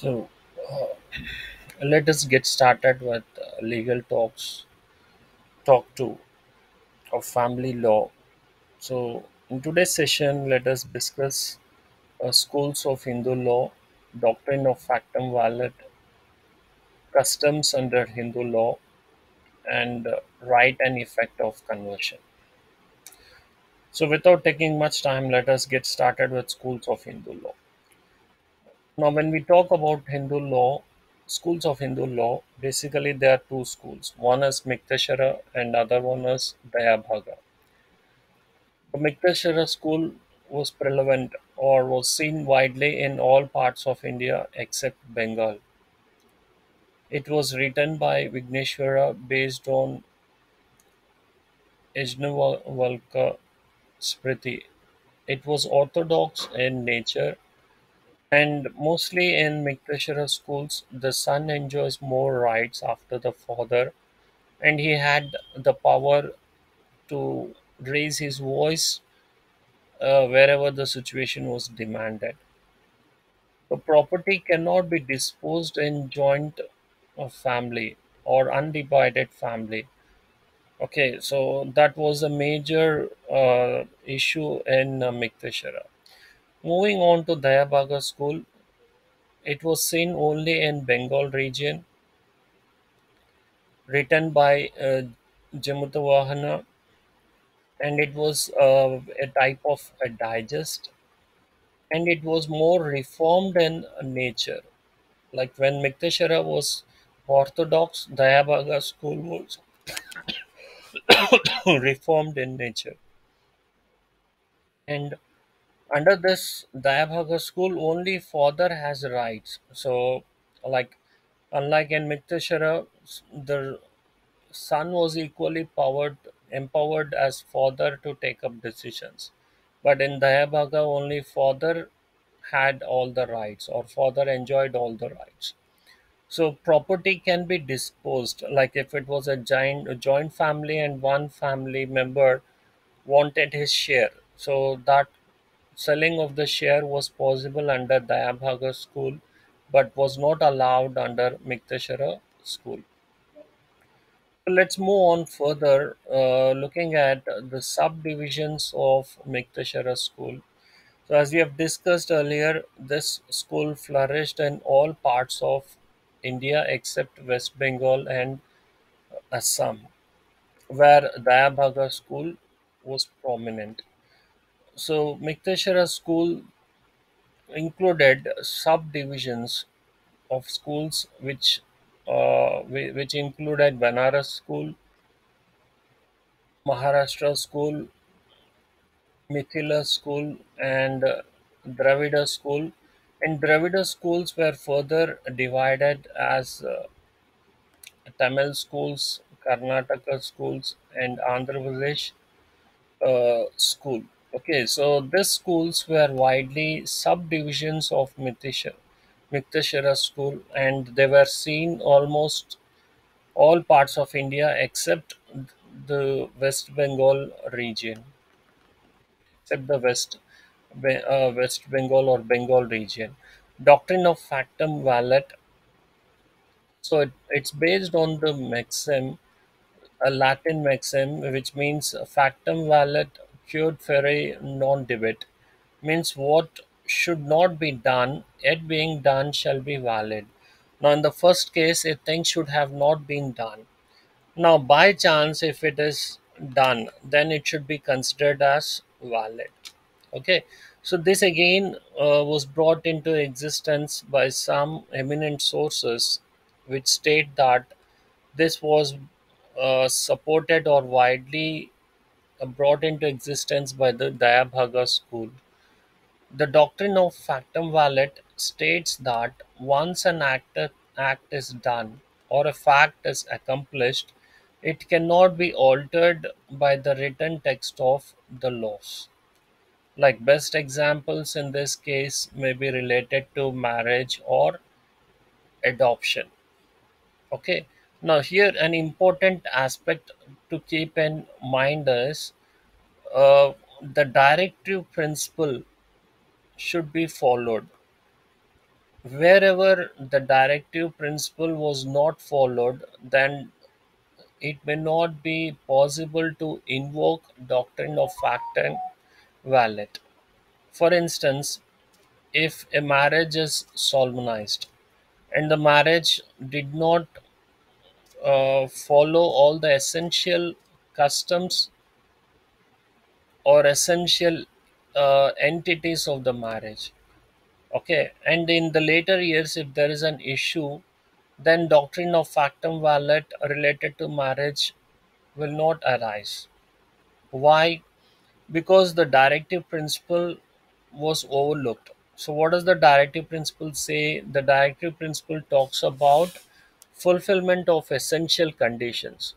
So, uh, let us get started with uh, legal talks, talk two of family law. So, in today's session, let us discuss uh, schools of Hindu law, doctrine of factum valet, customs under Hindu law, and uh, right and effect of conversion. So, without taking much time, let us get started with schools of Hindu law. Now, when we talk about Hindu law, schools of Hindu law, basically there are two schools. One is Miktashara and other one is Dayabhaga. The Miktashara school was prevalent or was seen widely in all parts of India except Bengal. It was written by Vigneshwara based on Yajnavalkya Smriti. It was orthodox in nature And mostly in Miktashara schools, the son enjoys more rights after the father, and he had the power to raise his voice uh, wherever the situation was demanded. The property cannot be disposed in joint uh, family or undivided family. Okay, so that was a major uh, issue in uh. Moving on to Dayabhaga school, it was seen only in Bengal region written by uh, and it was uh, a type of a digest, and it was more reformed in nature. Like when Miktashara was orthodox, Dayabhaga school was reformed in nature. And under this Dayabhaga school, only father has rights. So, like unlike in Miktashara, the son was equally powered, empowered as father to take up decisions. But in Dayabhaga, only father had all the rights, or father enjoyed all the rights. So property can be disposed, like if it was a giant a joint family and one family member wanted his share. So that selling of the share was possible under Dayabhaga school, but was not allowed under Miktashara school. Let's move on further, uh, looking at the subdivisions of Miktashara school. So, as we have discussed earlier, this school flourished in all parts of India except West Bengal and Assam, where Dayabhaga school was prominent. So, Miktashara school included subdivisions of schools which uh, which included Banaras school, Maharashtra school, Mithila school and Dravida school. And Dravida schools were further divided as uh, Tamil schools, Karnataka schools, and Andhra Pradesh uh, school. Okay, so these schools were widely subdivisions of Mitisha, Miktashara school, and they were seen almost all parts of India except the West Bengal region. except the West uh, West Bengal or Bengal region. Doctrine of factum valet. So it, it's based on the maxim, a Latin maxim, which means factum valet, quod fieri non debet, means what should not be done, yet being done shall be valid. Now, in the first case, a thing should have not been done. Now, by chance, if it is done, then it should be considered as valid. Okay, so this again uh, was brought into existence by some eminent sources which state that this was uh, supported or widely brought into existence by the Dayabhaga school. The doctrine of factum valet states that once an act, act is done or a fact is accomplished, it cannot be altered by the written text of the laws. Like best examples in this case may be related to marriage or adoption. Okay. Now here an important aspect to keep in mind is uh, the directive principle should be followed Wherever the directive principle was not followed, then it may not be possible to invoke doctrine of fact and valid. For instance, if a marriage is solemnized and the marriage did not follow all the essential customs or essential uh, entities of the marriage. Okay? And in the later years if there is an issue then doctrine of factum valet related to marriage will not arise. Why? Because the directive principle was overlooked. So what does the directive principle say? The directive principle talks about fulfillment of essential conditions.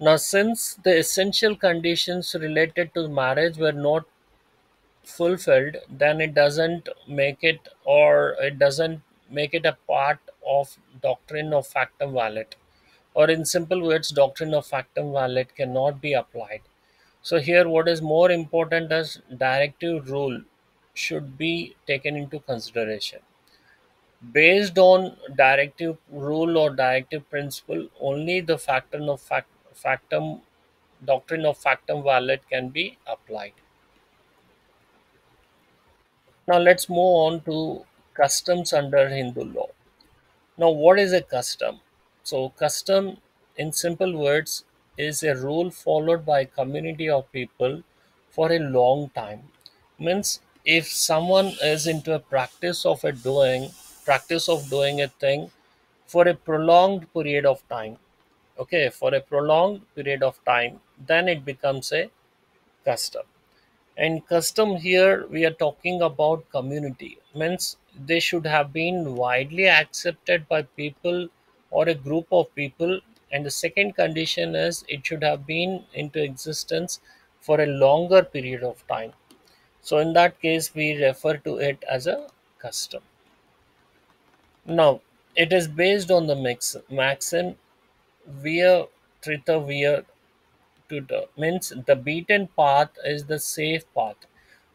Now since the essential conditions related to marriage were not fulfilled then it doesn't make it or it doesn't make it a part of doctrine of factum valet or in simple words doctrine of factum valet cannot be applied. So here what is more important as directive rule should be taken into consideration based on directive rule or directive principle only the of fact, factum doctrine of factum valet can be applied. Now let's move on to customs under hindu law. Now what is a custom? So custom in simple words is a rule followed by a community of people for a long time. Means if someone is into a practice of a doing practice of doing a thing for a prolonged period of time okay for a prolonged period of time then it becomes a custom. And custom here we are talking about community means they should have been widely accepted by people or a group of people. And the second condition is it should have been into existence for a longer period of time. So in that case we refer to it as a custom now it is based on the mix. Maxim via trita via tuta means the beaten path is the safe path.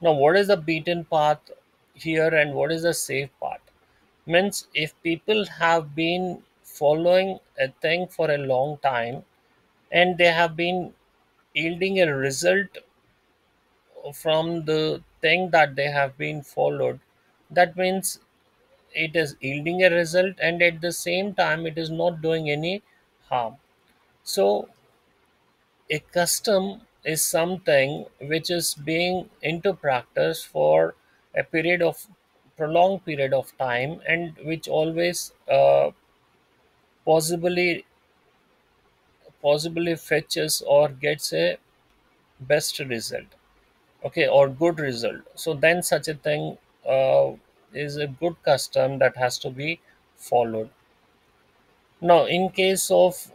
Now what is the beaten path here and what is the safe path? Means if people have been following a thing for a long time and they have been yielding a result from the thing that they have been followed that means it is yielding a result and at the same time it is not doing any harm. So A custom is something which is being into practice for a period of prolonged period of time and which always uh, possibly possibly fetches or gets a best result okay or good result. So then such a thing uh, is a good custom that has to be followed. Now in case of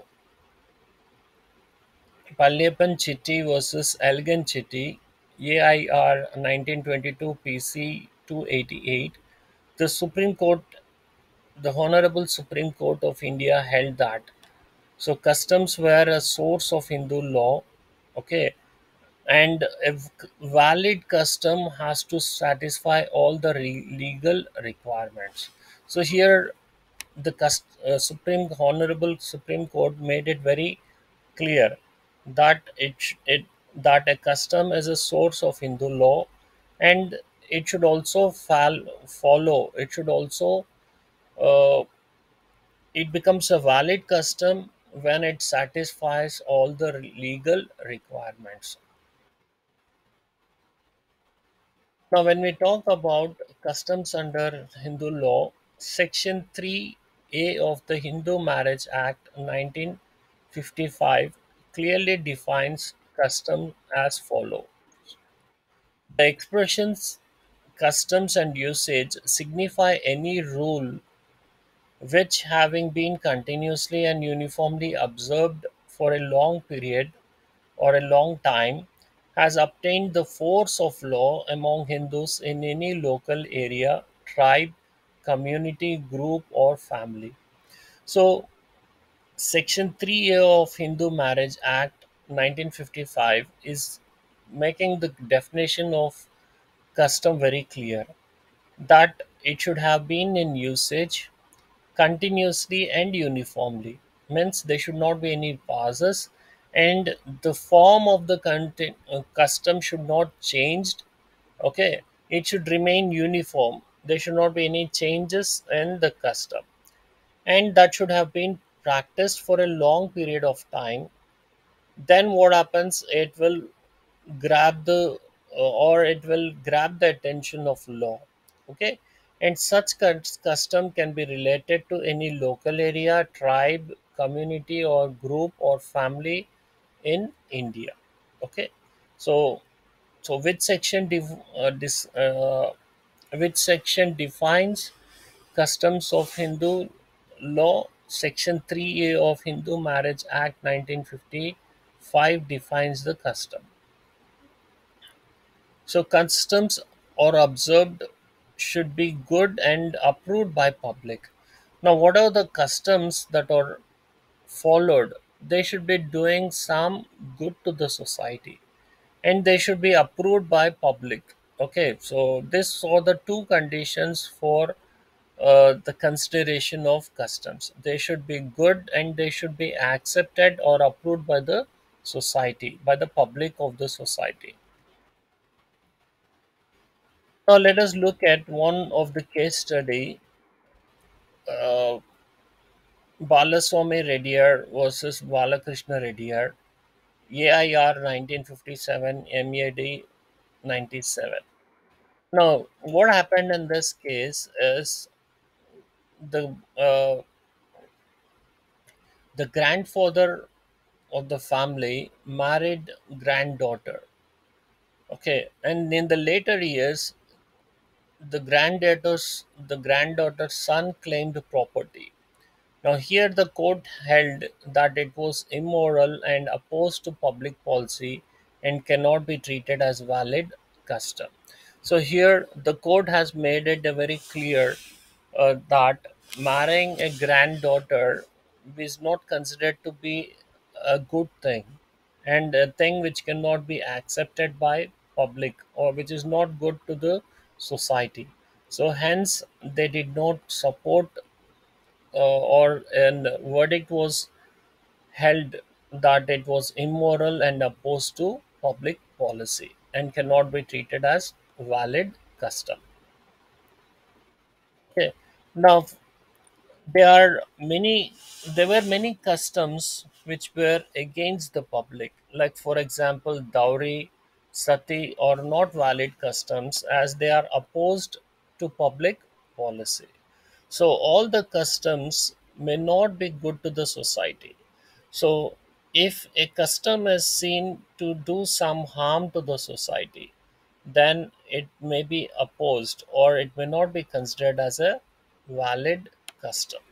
Palyapan Chitti versus Elgin Chitti, AIR 1922 PC 288, the Supreme Court, the Honorable Supreme Court of India held that. So customs were a source of Hindu law, okay, and a valid custom has to satisfy all the re- legal requirements. So here the cust- uh, Supreme Honorable Supreme Court made it very clear that it, it that a custom is a source of Hindu law, and it should also follow. It should also uh, it becomes a valid custom when it satisfies all the legal requirements. Now, when we talk about customs under Hindu law, Section 3A of the Hindu Marriage Act 1955 clearly defines custom as follows. The expressions customs and usage signify any rule which, having been continuously and uniformly observed for a long period or a long time, has obtained the force of law among Hindus in any local area, tribe, community, group, or family. So, Section 3A of Hindu Marriage Act 1955 is making the definition of custom very clear. that it should have been in usage continuously and uniformly means there should not be any pauses and the form of the content, uh, custom should not changed okay? It should remain uniform. There should not be any changes in the custom. And that should have been practiced for a long period of time. Then what happens? It will grab the uh, or it will grab the attention of law okay? And such custom can be related to any local area tribe community or group or family in india okay so so which section uh, dis- uh, which section defines customs of hindu law section 3a of hindu marriage act 1955 defines the custom So customs or observed should be good and approved by public. Now, what are the customs that are followed? They should be doing some good to the society and they should be approved by public. Okay, so this are the two conditions for uh, the consideration of customs. They should be good and they should be accepted or approved by the society, by the public of the society. Now let us look at one of the case study, uh, Balaswamy Reddyar versus Balakrishna Reddyar, AIR 1957, MAD 97. Now, what happened in this case is the uh, the grandfather of the family married granddaughter. Okay, and in the later years, the granddaughter's the granddaughter's son claimed property Now, here the court held that it was immoral and opposed to public policy and cannot be treated as valid custom. So, here the court has made it very clear uh, that marrying a granddaughter is not considered to be a good thing and a thing which cannot be accepted by public or which is not good to the society so hence they did not support Uh, or an verdict was held that it was immoral and opposed to public policy and cannot be treated as valid custom. Okay. Now there are many there were many customs which were against the public like for example dowry sati or not valid customs as they are opposed to public policy so all the customs may not be good to the society so if a custom is seen to do some harm to the society then it may be opposed or it may not be considered as a valid custom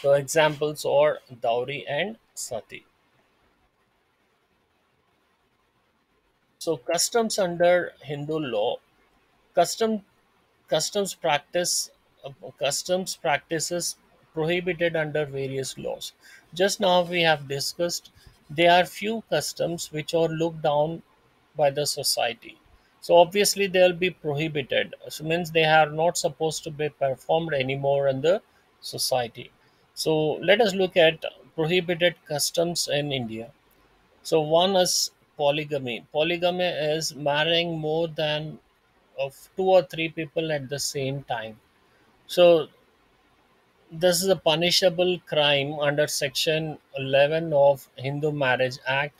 so examples are dowry and sati. So customs under Hindu law, custom customs practice customs practices prohibited under various laws. Just now we have discussed there are few customs which are looked down by the society. So obviously they'll be prohibited. So means they are not supposed to be performed anymore in the society. So let us look at prohibited customs in India. So one is polygamy. Polygamy is marrying more than of two or three people at the same time. So this is a punishable crime under section 11 of Hindu Marriage Act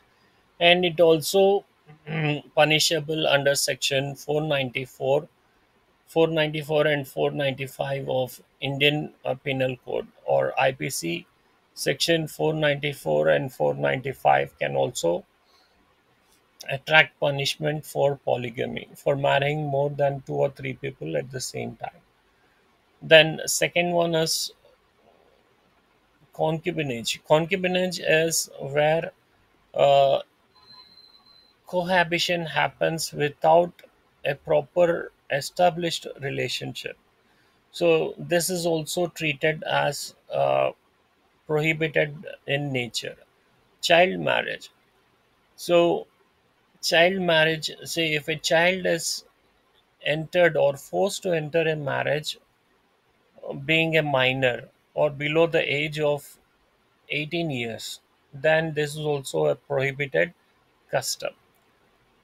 and it also punishable under section 494 494 and 495 of Indian uh, Penal Code or IPC section 494 and 495 can also attract punishment for polygamy for marrying more than two or three people at the same time then second one is concubinage. Concubinage is where uh, cohabitation happens without a proper established relationship. So this is also treated as uh, prohibited in nature. Child marriage. So child marriage say if a child is entered or forced to enter a marriage being a minor or below the age of 18 years, then this is also a prohibited custom.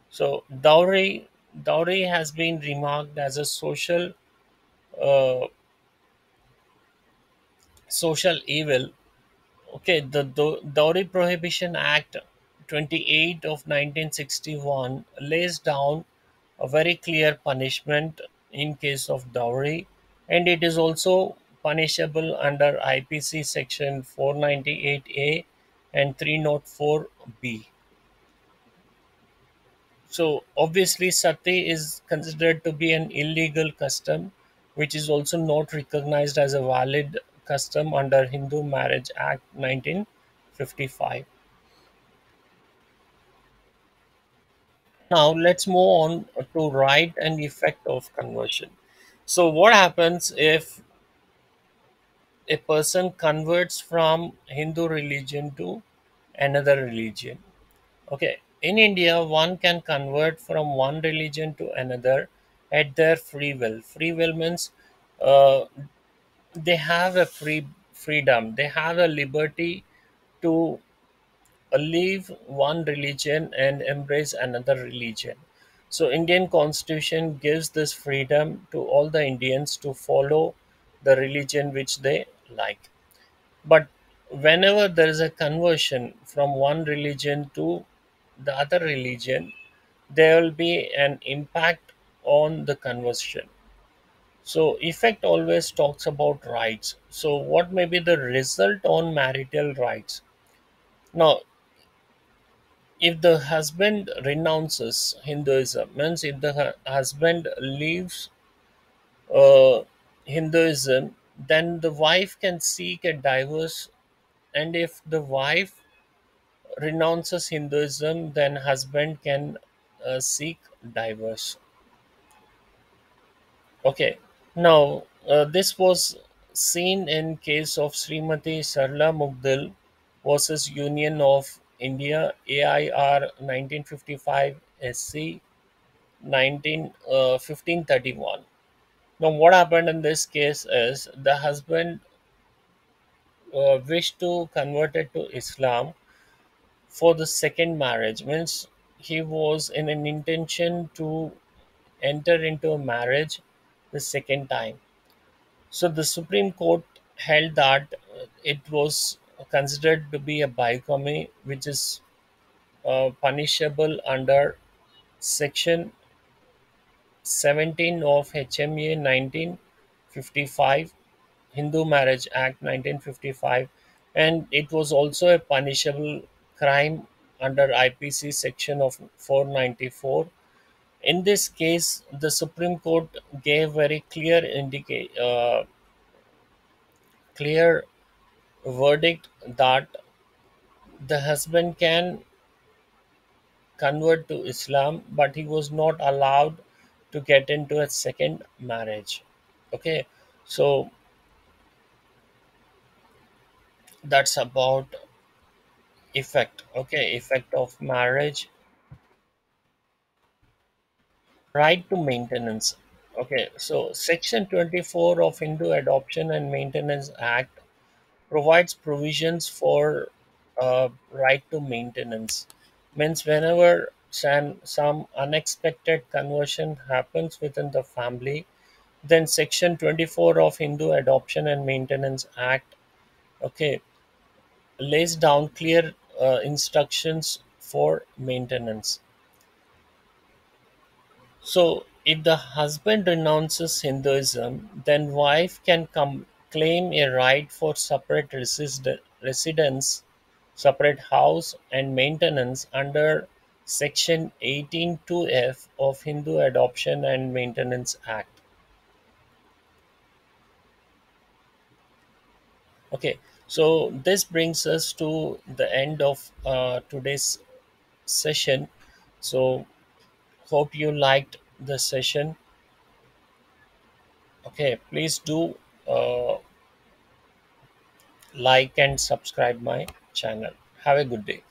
So dowry dowry has been remarked as a social uh, social evil. Okay, the Dow- Dowry Prohibition Act 28 of 1961 lays down a very clear punishment in case of dowry, and it is also punishable under IPC section 498A and 304B. So obviously, sati is considered to be an illegal custom, which is also not recognized as a valid custom under Hindu Marriage Act 1955. Now let's move on to right and effect of conversion. So what happens if a person converts from Hindu religion to another religion? Okay, in India, one can convert from one religion to another at their free will. Free will means uh, they have a free freedom. They have a liberty to uh, leave one religion and embrace another religion. So, Indian Constitution gives this freedom to all the Indians to follow the religion which they like. But whenever there is a conversion from one religion to the other religion, there will be an impact on the conversion. So, effect always talks about rights. So, what may be the result on marital rights? Now, if the husband renounces Hinduism, means if the husband leaves uh, Hinduism, then the wife can seek a divorce, and if the wife renounces Hinduism, then husband can uh, seek divorce. Okay, now uh, this was seen in case of Srimati Sarla Mudgal versus Union of India AIR 1955 SC 19 uh, 1531. Now, what happened in this case is the husband uh, wished to convert it to Islam for the second marriage, means he was in an intention to enter into a marriage the second time. So the Supreme Court held that it was considered to be a bigamy, which is uh, punishable under Section 17 of HMA 1955, Hindu Marriage Act 1955, and it was also a punishable crime under IPC section of 494. In this case, the Supreme Court gave very clear indica- uh, clear verdict that the husband can convert to Islam, but he was not allowed to get into a second marriage. Okay, so that's about effect. Okay, effect of marriage, right to maintenance. Okay, so Section 24 of Hindu Adoption and Maintenance Act provides provisions for uh, right to maintenance. Means whenever some, some unexpected conversion happens within the family, then Section 24 of Hindu Adoption and Maintenance Act, okay, lays down clear uh, instructions for maintenance. So, if the husband renounces Hinduism, then wife can come claim a right for separate residence, separate house, and maintenance under Section 18.2f of Hindu Adoption and Maintenance Act. Okay, so this brings us to the end of uh, today's session. So, hope you liked the session. Okay, please do uh, like and subscribe my channel. Have a good day.